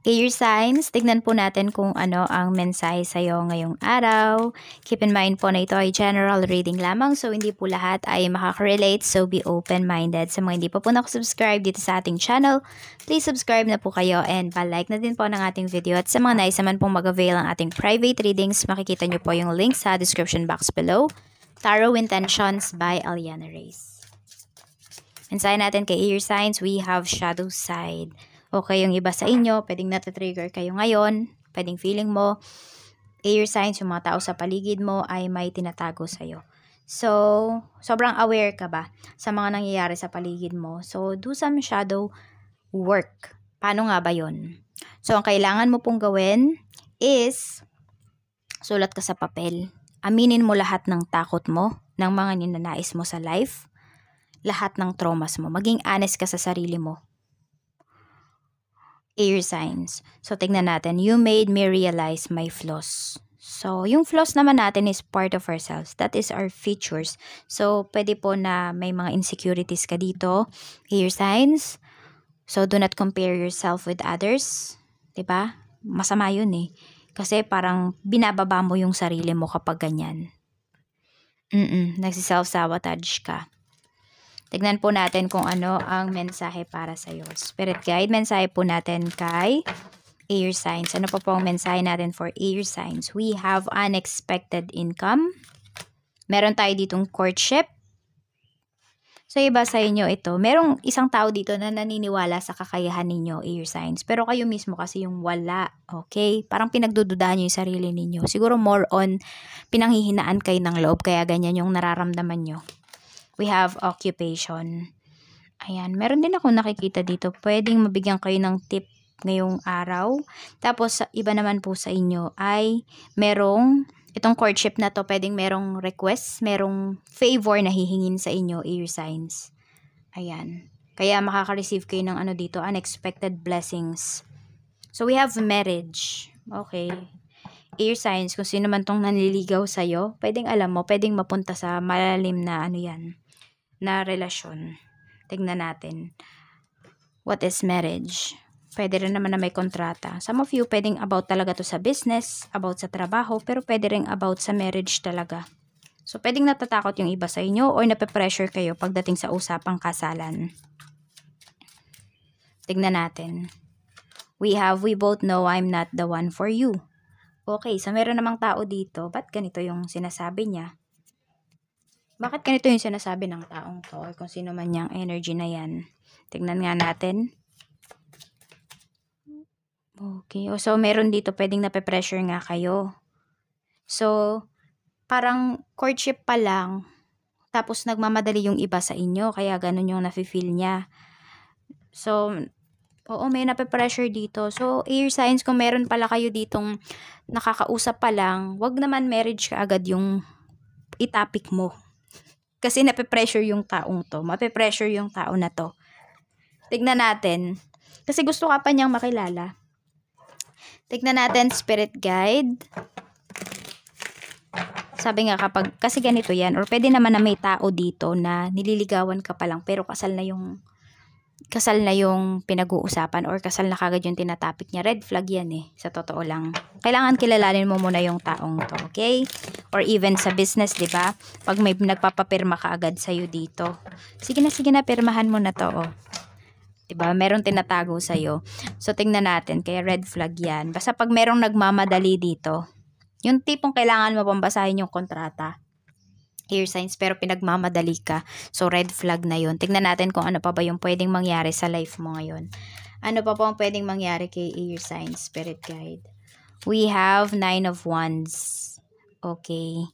Air signs, tignan po natin kung ano ang mensahe sa'yo ngayong araw. Keep in mind po na ito ay general reading lamang so hindi po lahat ay makaka-relate so be open-minded. Sa mga hindi pa po nakasubscribe dito sa ating channel, please subscribe na po kayo and pa-like na din po ng ating video. At sa mga nais naman pong mag-avail ang ating private readings, makikita nyo po yung link sa description box below. Tarot Intentions by Aliana Reyes. Mensahe natin kay Air Signs, we have shadow side okay yung iba sa inyo, pwedeng natatrigger kayo ngayon, pwedeng feeling mo, air signs, yung mga tao sa paligid mo ay may tinatago sa'yo. So, sobrang aware ka ba sa mga nangyayari sa paligid mo? So, do some shadow work. Paano nga ba yon? So, ang kailangan mo pong gawin is sulat ka sa papel. Aminin mo lahat ng takot mo, ng mga ninanais mo sa life, lahat ng traumas mo. Maging honest ka sa sarili mo air signs. So, tignan natin. You made me realize my flaws. So, yung flaws naman natin is part of ourselves. That is our features. So, pwede po na may mga insecurities ka dito. Air signs. So, do not compare yourself with others. ba? Diba? Masama yun eh. Kasi parang binababa mo yung sarili mo kapag ganyan. Mm-mm, nagsiself-sabotage ka. Tignan po natin kung ano ang mensahe para sa iyo. Spirit guide, mensahe po natin kay air signs. Ano po po ang mensahe natin for air signs? We have unexpected income. Meron tayo ditong courtship. So, iba sa inyo ito. Merong isang tao dito na naniniwala sa kakayahan ninyo, air signs. Pero kayo mismo kasi yung wala. Okay? Parang pinagdududahan nyo yung sarili ninyo. Siguro more on pinanghihinaan kayo ng loob. Kaya ganyan yung nararamdaman nyo we have occupation. Ayan, meron din ako nakikita dito. Pwedeng mabigyan kayo ng tip ngayong araw. Tapos, iba naman po sa inyo ay merong, itong courtship na to, pwedeng merong request, merong favor na hihingin sa inyo, air signs. Ayan. Kaya makaka-receive kayo ng ano dito, unexpected blessings. So, we have marriage. Okay. Air signs, kung sino man tong nanliligaw sa'yo, pwedeng alam mo, pwedeng mapunta sa malalim na ano yan, na relasyon. Tignan natin. What is marriage? Pwede rin naman na may kontrata. Some of you, pwedeng about talaga to sa business, about sa trabaho, pero pwede rin about sa marriage talaga. So, pwedeng natatakot yung iba sa inyo or nape-pressure kayo pagdating sa usapang kasalan. Tignan natin. We have, we both know I'm not the one for you. Okay, so meron namang tao dito. Ba't ganito yung sinasabi niya? Bakit ganito yung sinasabi ng taong to or kung sino man niyang energy na yan? Tignan nga natin. Okay. O, so, meron dito pwedeng nape-pressure nga kayo. So, parang courtship pa lang, tapos nagmamadali yung iba sa inyo, kaya ganun yung nafe-feel niya. So, oo, may nape-pressure dito. So, air signs, kung meron pala kayo ditong nakakausap pa lang, wag naman marriage ka agad yung itapik mo. Kasi nape-pressure yung taong to. Mape-pressure yung tao na to. Tignan natin. Kasi gusto ka pa niyang makilala. Tignan natin, spirit guide. Sabi nga kapag, kasi ganito yan, or pwede naman na may tao dito na nililigawan ka pa lang, pero kasal na yung kasal na yung pinag-uusapan or kasal na kagad yung tinatapik niya. Red flag yan eh, sa totoo lang. Kailangan kilalanin mo muna yung taong to, okay? Or even sa business, di ba? Pag may nagpapapirma ka agad sa'yo dito. Sige na, sige na, pirmahan mo na to, oh. Diba? Meron tinatago sa'yo. So, tingnan natin. Kaya red flag yan. Basta pag merong nagmamadali dito, yung tipong kailangan mo pambasahin yung kontrata, air signs pero pinagmamadali ka. So red flag na 'yon. Tingnan natin kung ano pa ba yung pwedeng mangyari sa life mo ngayon. Ano pa po ang pwedeng mangyari kay air signs, spirit guide? We have nine of wands. Okay.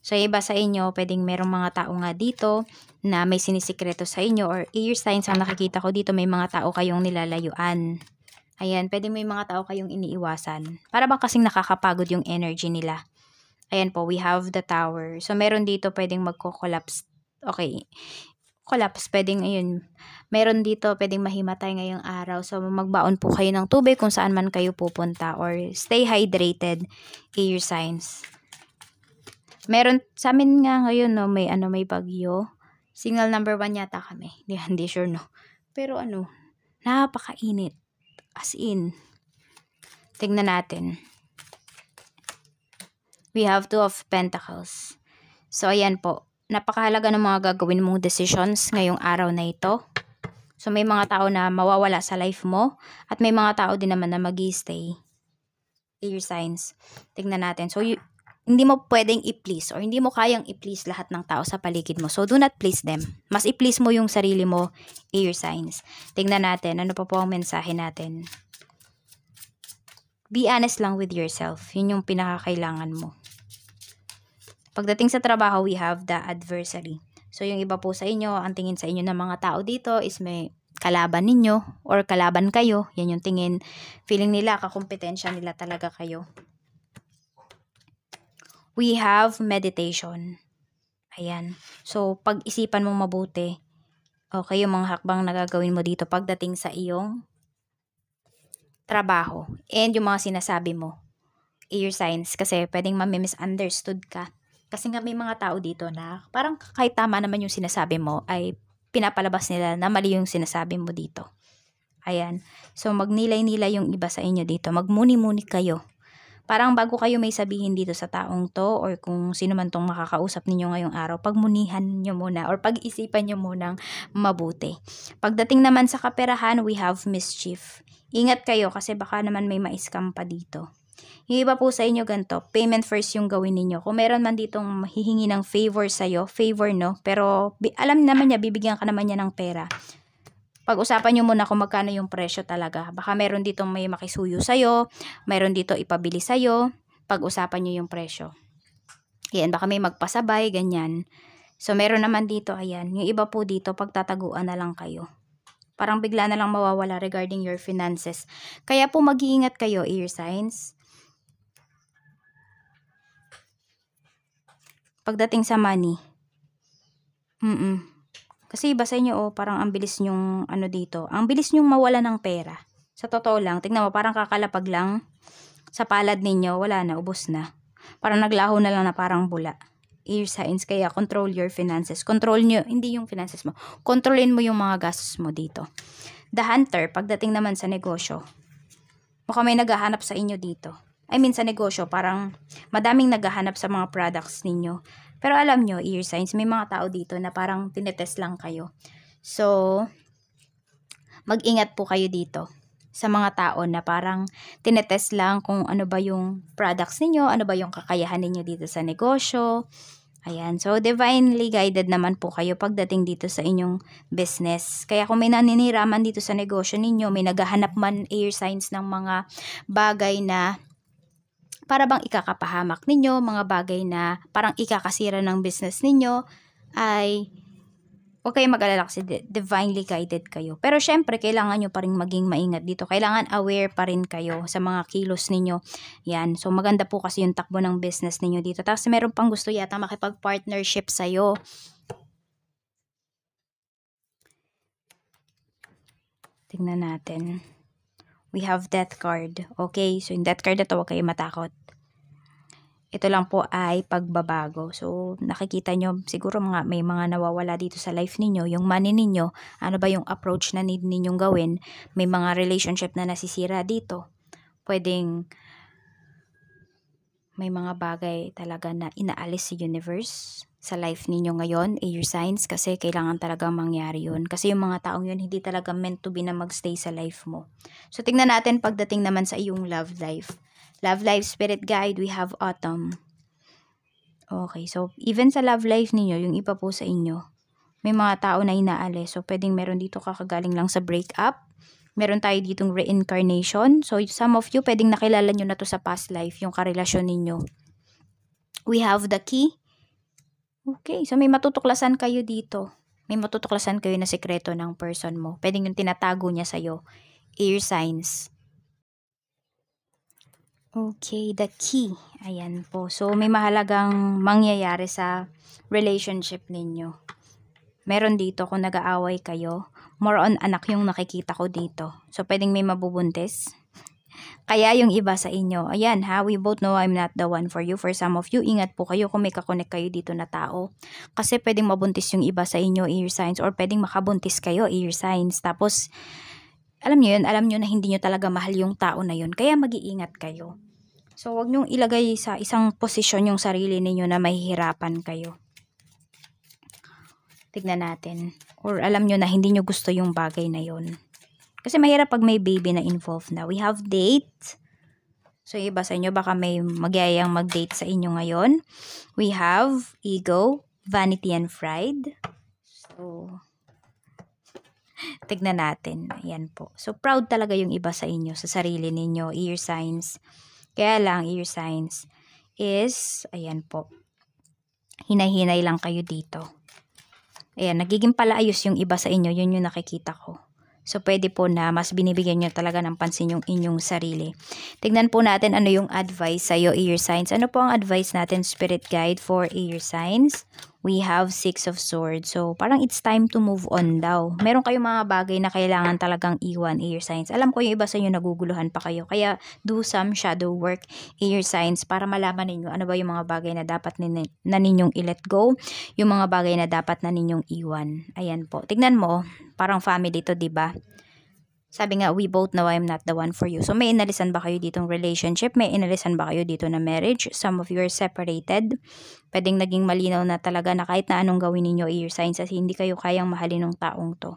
So, iba sa inyo, pwedeng merong mga tao nga dito na may sinisikreto sa inyo or air signs ang nakikita ko dito, may mga tao kayong nilalayuan. Ayan, pwede may mga tao kayong iniiwasan. Para bang kasing nakakapagod yung energy nila. Ayan po, we have the tower. So, meron dito pwedeng magko-collapse. Okay. Collapse, pwedeng, ayun. Meron dito pwedeng mahimatay ngayong araw. So, magbaon po kayo ng tubig kung saan man kayo pupunta. Or, stay hydrated. Air signs. Meron, sa amin nga ngayon, no, may, ano, may bagyo. Single number one yata kami. Hindi, hindi sure, no. Pero, ano, napakainit. As in. Tingnan natin. We have two of pentacles. So, ayan po. Napakahalaga ng mga gagawin mong decisions ngayong araw na ito. So, may mga tao na mawawala sa life mo. At may mga tao din naman na mag stay Air signs. Tingnan natin. So, you, hindi mo pwedeng i-please or hindi mo kayang i-please lahat ng tao sa paligid mo. So, do not please them. Mas i-please mo yung sarili mo, air signs. Tingnan natin. Ano pa po ang mensahe natin? Be honest lang with yourself. Yun yung pinakakailangan mo. Pagdating sa trabaho, we have the adversary. So, yung iba po sa inyo, ang tingin sa inyo ng mga tao dito is may kalaban ninyo or kalaban kayo. Yan yung tingin. Feeling nila, kakompetensya nila talaga kayo. We have meditation. Ayan. So, pag-isipan mong mabuti, okay, yung mga hakbang na gagawin mo dito pagdating sa iyong trabaho and yung mga sinasabi mo. Ear signs kasi pwedeng ma-misunderstood ka kasi nga may mga tao dito na parang kahit tama naman yung sinasabi mo ay pinapalabas nila na mali yung sinasabi mo dito. Ayan. So magnilay-nilay yung iba sa inyo dito. Magmuni-muni kayo. Parang bago kayo may sabihin dito sa taong to or kung sino man tong makakausap ninyo ngayong araw, pagmunihan nyo muna or pag-isipan nyo munang mabuti. Pagdating naman sa kaperahan, we have mischief. Ingat kayo kasi baka naman may maiskam pa dito. Yung iba po sa inyo ganito, payment first yung gawin ninyo. Kung meron man ditong hihingi ng favor sa'yo, favor no, pero alam naman niya, bibigyan ka naman niya ng pera. Pag-usapan nyo muna kung magkano yung presyo talaga. Baka meron ditong may makisuyo sa'yo, meron dito ipabili sa'yo, pag-usapan nyo yung presyo. Yan, baka may magpasabay, ganyan. So, meron naman dito, ayan. Yung iba po dito, pagtataguan na lang kayo. Parang bigla na lang mawawala regarding your finances. Kaya po mag-iingat kayo, ear signs. pagdating sa money. Mm, Kasi iba sa inyo, oh, parang ang bilis nyong, ano dito, ang bilis nyong mawala ng pera. Sa totoo lang, tingnan mo, parang kakalapag lang sa palad ninyo, wala na, ubos na. Parang naglaho na lang na parang bula. Ear signs, kaya control your finances. Control nyo, hindi yung finances mo. Kontrolin mo yung mga gastos mo dito. The hunter, pagdating naman sa negosyo, baka may naghahanap sa inyo dito I mean sa negosyo, parang madaming naghahanap sa mga products ninyo. Pero alam nyo, ear signs, may mga tao dito na parang tinetest lang kayo. So, mag-ingat po kayo dito sa mga tao na parang tinetest lang kung ano ba yung products ninyo, ano ba yung kakayahan ninyo dito sa negosyo. Ayan, so divinely guided naman po kayo pagdating dito sa inyong business. Kaya kung may naniniraman dito sa negosyo ninyo, may naghahanap man air signs ng mga bagay na para bang ikakapahamak ninyo, mga bagay na parang ikakasira ng business ninyo, ay huwag kayong mag-alala kasi divinely guided kayo. Pero syempre, kailangan nyo pa rin maging maingat dito. Kailangan aware pa rin kayo sa mga kilos ninyo. Yan. So, maganda po kasi yung takbo ng business ninyo dito. Tapos, meron pang gusto yata makipag-partnership sa'yo. Tingnan natin. We have death card. Okay, so yung death card na to, huwag kayo matakot ito lang po ay pagbabago. So, nakikita nyo, siguro mga, may mga nawawala dito sa life ninyo, yung money ninyo, ano ba yung approach na need ninyong gawin, may mga relationship na nasisira dito. Pwedeng may mga bagay talaga na inaalis si universe sa life ninyo ngayon, air signs, kasi kailangan talaga mangyari yun. Kasi yung mga taong yun, hindi talaga meant to be na magstay sa life mo. So, tingnan natin pagdating naman sa iyong love life. Love Life Spirit Guide, we have Autumn. Okay, so even sa love life ninyo, yung iba po sa inyo, may mga tao na inaalis. So, pwedeng meron dito kakagaling lang sa breakup. Meron tayo ditong reincarnation. So, some of you, pwedeng nakilala nyo na to sa past life, yung karelasyon ninyo. We have the key. Okay, so may matutuklasan kayo dito. May matutuklasan kayo na sekreto ng person mo. Pwedeng yung tinatago niya sa'yo. Air signs. Okay, the key. Ayan po. So, may mahalagang mangyayari sa relationship ninyo. Meron dito kung nag-aaway kayo. More on anak yung nakikita ko dito. So, pwedeng may mabubuntis. Kaya yung iba sa inyo, ayan ha, we both know I'm not the one for you. For some of you, ingat po kayo kung may kakonek kayo dito na tao. Kasi pwedeng mabuntis yung iba sa inyo, ear signs, or pwedeng makabuntis kayo, ear signs. Tapos, alam nyo yun, alam nyo na hindi nyo talaga mahal yung tao na yun. Kaya mag-iingat kayo. So, wag nyong ilagay sa isang posisyon yung sarili ninyo na mahihirapan kayo. Tignan natin. Or alam nyo na hindi nyo gusto yung bagay na yun. Kasi mahirap pag may baby na involved na. We have date. So, iba sa inyo, baka may magyayang mag-date sa inyo ngayon. We have ego, vanity, and pride. So, tignan natin. Ayan po. So, proud talaga yung iba sa inyo, sa sarili ninyo, ear signs. Kaya lang, ear signs is, ayan po, hinay-hinay lang kayo dito. Ayan, nagiging palaayos yung iba sa inyo, yun yung nakikita ko. So, pwede po na mas binibigyan nyo talaga ng pansin yung inyong sarili. Tignan po natin ano yung advice sa'yo, ear signs. Ano po ang advice natin, spirit guide for ear signs? We have Six of Swords. So, parang it's time to move on daw. Meron kayong mga bagay na kailangan talagang iwan, air signs. Alam ko yung iba sa inyo naguguluhan pa kayo. Kaya, do some shadow work, air signs, para malaman ninyo ano ba yung mga bagay na dapat nin na ninyong i-let go, yung mga bagay na dapat na ninyong iwan. Ayan po. Tignan mo, parang family to, ba? Sabi nga, we both know I'm not the one for you. So, may inalisan ba kayo ditong relationship? May inalisan ba kayo dito na marriage? Some of you are separated. Pwedeng naging malinaw na talaga na kahit na anong gawin ninyo, ear signs, kasi hindi kayo kayang mahalin ng taong to.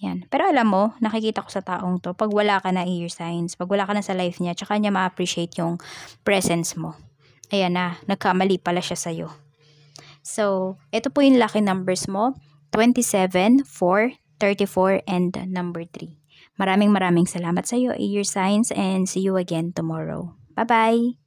Yan. Pero alam mo, nakikita ko sa taong to, pag wala ka na ear signs, pag wala ka na sa life niya, tsaka niya ma-appreciate yung presence mo. Ayan na, nagkamali pala siya sa'yo. So, ito po yung lucky numbers mo. 27, 4, 34, and number 3. Maraming maraming salamat sa iyo, your signs, and see you again tomorrow. Bye-bye!